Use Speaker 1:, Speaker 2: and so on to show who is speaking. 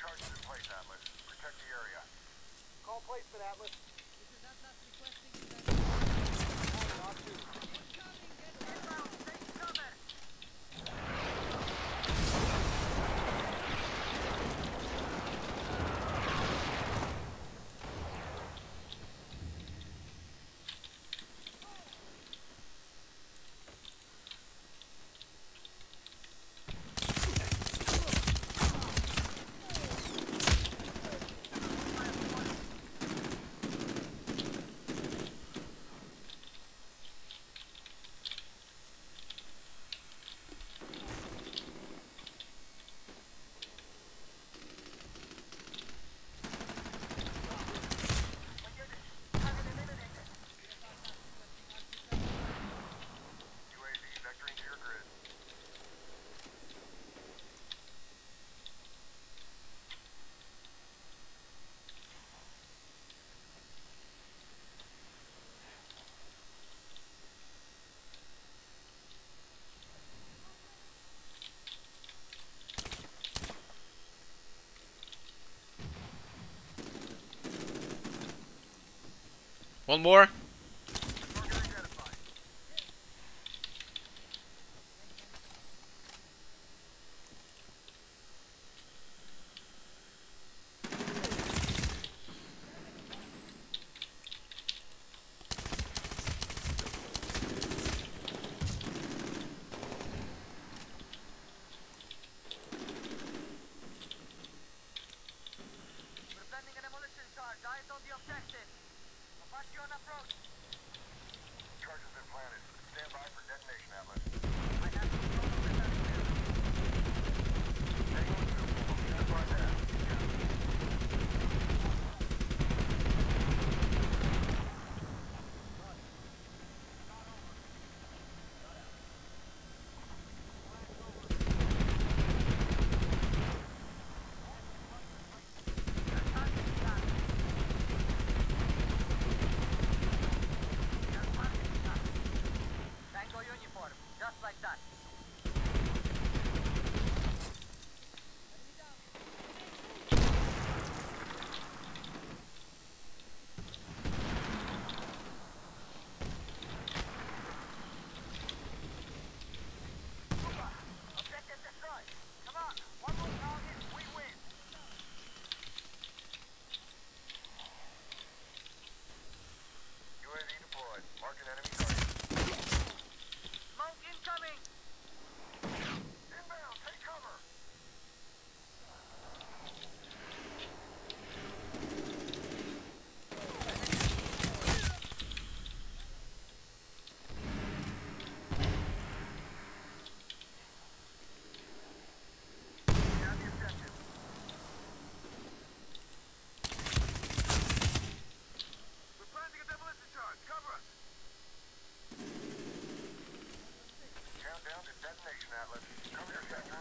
Speaker 1: Charges in place, Atlas. Protect the area. Call placement, Atlas.
Speaker 2: One more.
Speaker 1: Come here, Captain.